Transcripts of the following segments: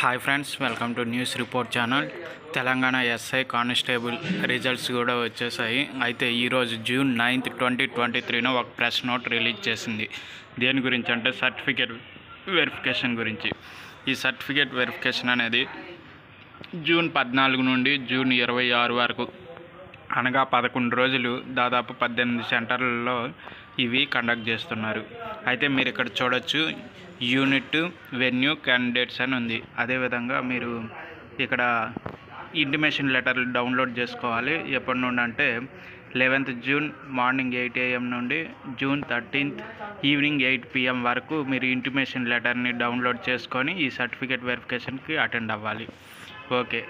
Hi friends welcome to news report channel Telangana SI constable results కూడా వచ్చేసాయి. అయితే ఈరోజు జూన్ నైన్త్ ట్వంటీ ట్వంటీ త్రీన ఒక ప్రెస్ నోట్ రిలీజ్ చేసింది. దేని గురించి అంటే సర్టిఫికేట్ వెరిఫికేషన్ గురించి. ఈ సర్టిఫికేట్ వెరిఫికేషన్ అనేది జూన్ పద్నాలుగు నుండి జూన్ ఇరవై ఆరు వరకు అనగా పదకొండు రోజులు దాదాపు పద్దెనిమిది సెంటర్లలో ఇవి కండక్ట్ చేస్తున్నారు. అయితే మీరు ఇక్కడ చూడొచ్చు యూనిట్ వెన్యూ క్యాండిడేట్స్ అని ఉంది. అదేవిధంగా మీరు ఇక్కడ ఇంటిమేషన్ లెటర్లు డౌన్లోడ్ చేసుకోవాలి. ఎప్పటి నుండి అంటే eleventh June morning eight AM నుండి June thirteenth evening eight PM వరకు మీరు ఇంటిమేషన్ లెటర్ని డౌన్లోడ్ చేసుకొని ఈ సర్టిఫికేట్ వెరిఫికేషన్కి అటెండ్ అవ్వాలి. ఓకే.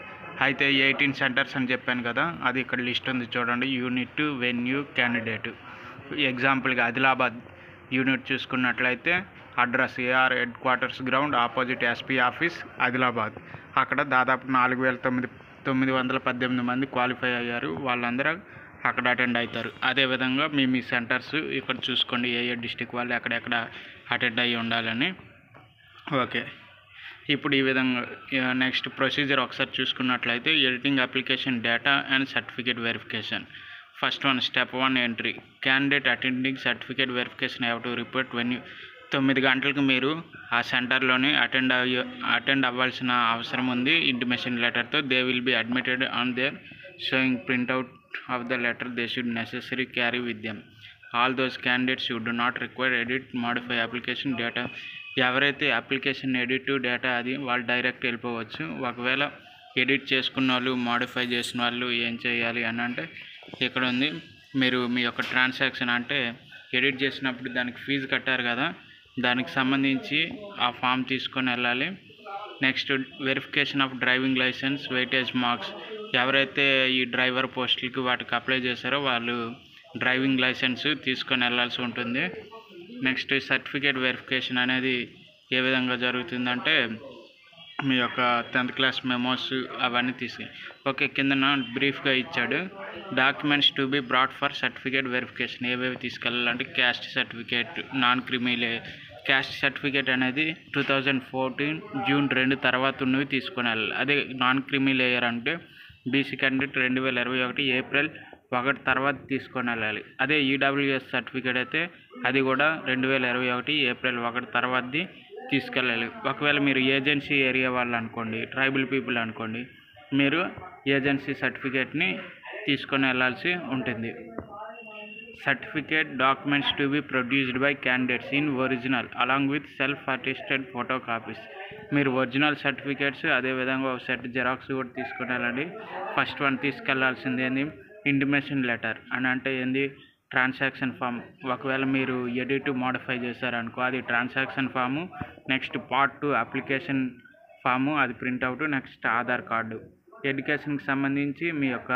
అయితే ఎయిటీన్ సెంటర్స్ అని చెప్పాను కదా అది ఇక్కడ లిస్ట్ ఉంది చూడండి. Unit venue candidate. ఎగ్జాంపుల్గా ఆదిలాబాద్ యూనిట్ చూసుకున్నట్లయితే address AR headquarters ground opposite SP office Adilabad. అక్కడ దాదాపు నాలుగు వేల తొమ్మిది తొమ్మిది వందల పద్దెనిమిది మంది క్వాలిఫై అయ్యారు. వాళ్ళందరూ అక్కడ అటెండ్ అవుతారు అదేవిధంగా మీ మీ సెంటర్స్ ఇక్కడ చూసుకోండి ఏ ఏ డిస్టిక్ వాళ్ళు ఎక్కడెక్కడ అటెండ్ అయ్యి ఉండాలని. ఓకే. ఇప్పుడు ఈ విధంగా నెక్స్ట్ ప్రొసీజర్ ఒకసారి చూసుకున్నట్లయితే editing application data and certificate verification first one step one entry. Candidate attending certificate verification have to report venue తొమ్మిది గంటలకు మీరు ఆ సెంటర్లోని అటెండ్ అయ్యే అటెండ్ అవ్వాల్సిన అవసరం ఉంది. Intimation లెటర్తో they will be admitted on there showing printout of the letter. They should necessary carry with them. All those candidates you do not require edit modify application data. ఎవరైతే application edit data అది వాళ్ళు direct వెళ్ళిపోవచ్చు. ఒకవేళ edit చేసుకున్న వాళ్ళు modify చేసిన వాళ్ళు ఏం చేయాలి అని అంటే ఇక్కడ ఉంది మీరు మీ యొక్క ట్రాన్సాక్షన్ అంటే ఎడిట్ చేసినప్పుడు దానికి ఫీజు కట్టారు కదా దానికి సంబంధించి ఆ ఫామ్ తీసుకొని వెళ్ళాలి. Next verification of driving licence weightage marks ఎవరైతే ఈ డ్రైవర్ పోస్టులకి వాటికి అప్లై చేశారో వాళ్ళు డ్రైవింగ్ లైసెన్స్ తీసుకొని వెళ్ళాల్సి ఉంటుంది. నెక్స్ట్ సర్టిఫికేట్ వెరిఫికేషన్ అనేది ఏ విధంగా జరుగుతుందంటే మీ యొక్క టెన్త్ క్లాస్ మెమోస్ అవన్నీ తీసి. ఓకే కిందన బ్రీఫ్గా ఇచ్చాడు. Documents to be brought for certificate verification. ఏవేవి తీసుకెళ్ళాలంటే caste certificate non creamy layer caste certificate అనేది టూ థౌజండ్ ఫోర్టీన్ జూన్ రెండు తర్వాత ఉన్నవి తీసుకొని వెళ్ళాలి. అదే నాన్ క్రిమి లేయర్ అంటే బీసీ క్యాండిడేట్ రెండు వేల ఇరవై ఒకటి ఏప్రిల్ ఒకటి తర్వాత తీసుకొని వెళ్ళాలి. అదే ఈడబ్ల్యూఎస్ సర్టిఫికేట్ అయితే అది కూడా రెండు వేల ఇరవై ఒకటి ఏప్రిల్ ఒకటి తర్వాతది. తీసుకెళ్ళాలి. ఒకవేళ మీరు ఏజెన్సీ ఏరియా వాళ్ళు అనుకోండి ట్రైబల్ పీపుల్ అనుకోండి మీరు ఏజెన్సీ సర్టిఫికేట్ని తీసుకొని వెళ్ళాల్సి ఉంటుంది. Certificate documents to be produced by candidates in original along with self attested photocopies మీరు ఒరిజినల్ సర్టిఫికేట్స్ అదేవిధంగా ఒక సెట్ జెరాక్స్ కూడా తీసుకుని వెళ్ళండి. ఫస్ట్ వన్ తీసుకెళ్ళాల్సింది ఏంది? Intimation letter. అని అంటే ఏంది? Transaction form. ఒకవేళ మీరు ఎడిట్ మోడిఫై చేశారనుకో అది transaction form. Next part two application form అది ప్రింట్అవుట్ నెక్స్ట్ ఆధార్ కార్డు. ఎడ్యుకేషన్కి సంబంధించి మీ యొక్క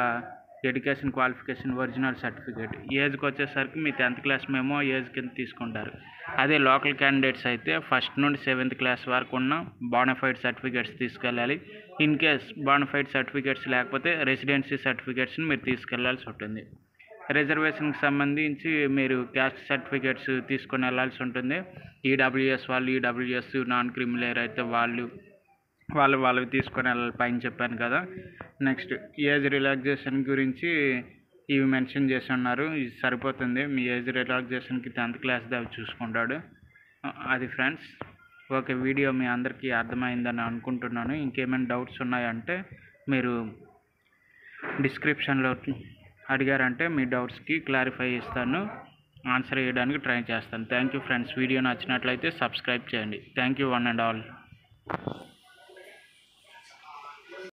ఎడ్యుకేషన్ క్వాలిఫికేషన్ ఒరిజినల్ సర్టిఫికేట్. ఏజ్కి వచ్చేసరికి మీ టెన్త్ క్లాస్ మేమో ఏజ్ కింద తీసుకుంటారు. అదే లోకల్ క్యాండిడేట్స్ అయితే ఫస్ట్ నుండి సెవెంత్ క్లాస్ వరకు ఉన్న బానఫైడ్ సర్టిఫికేట్స్ తీసుకెళ్ళాలి. ఇన్ కేస్ బానఫైడ్ సర్టిఫికేట్స్ లేకపోతే రెసిడెన్సీ సర్టిఫికేట్స్ని మీరు తీసుకెళ్ళాల్సి ఉంటుంది. రిజర్వేషన్కి సంబంధించి మీరు క్యాస్ట్ సర్టిఫికేట్స్ తీసుకొని వెళ్ళాల్సి ఉంటుంది. ఈడబ్ల్యూఎస్ వాళ్ళు ఈడబ్ల్యూఎస్ నాన్ క్రిమిలేర్ అయితే వాళ్ళు వాళ్ళు వాళ్ళవి తీసుకొని వెళ్ళాలి పైన చెప్పాను కదా. నెక్స్ట్ ఏజ్ రిలాక్సేషన్ గురించి ఇవి మెన్షన్ చేసి ఉన్నారు. ఇది సరిపోతుంది. మీ ఏజ్ రిలాక్సేషన్కి టెన్త్ క్లాస్ దావి చూసుకుంటాడు. అది ఫ్రెండ్స్ ఓకే వీడియో మీ అందరికీ అర్థమైందని అనుకుంటున్నాను. ఇంకేమైనా డౌట్స్ ఉన్నాయంటే మీరు డిస్క్రిప్షన్లో అడిగారంటే మీ డౌట్స్కి క్లారిఫై ఇస్తాను ఆన్సర్ చేయడానికి ట్రై చేస్తాను. Thank you friends. వీడియో నచ్చినట్లయితే సబ్స్క్రైబ్ చేయండి. Thank you one and all.